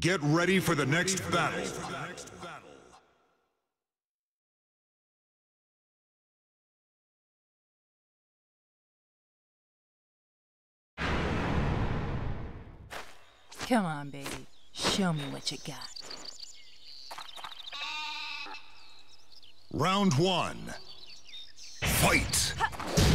Get ready for the next battle. Come on, baby. Show me what you got. Round one. Fight! KO!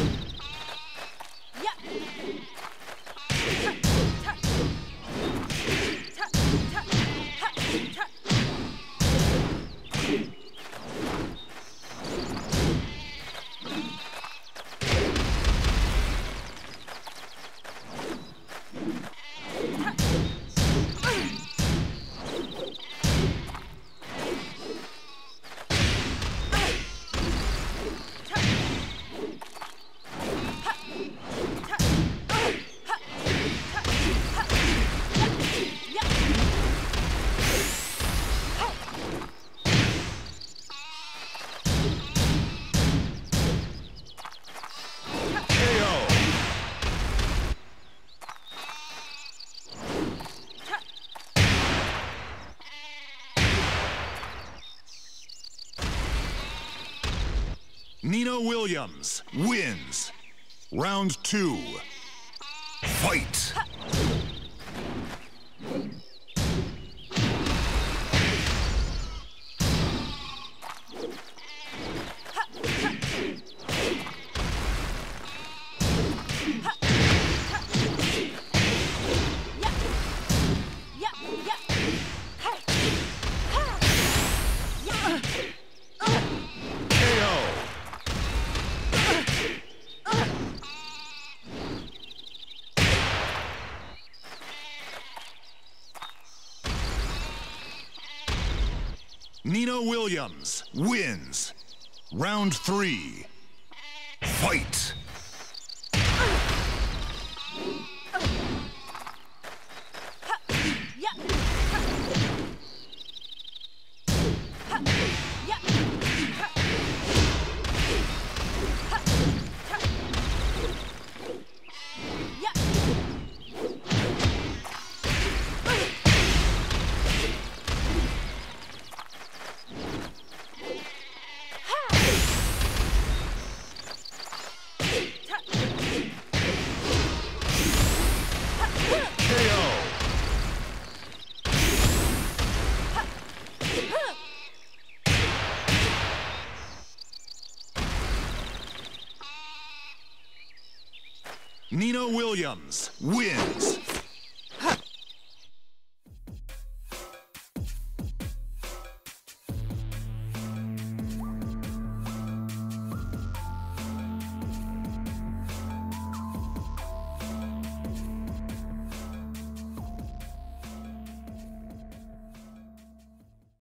Nina Williams wins. Round two. Fight! Nina Williams wins. Round three. Fight! Nina Williams wins.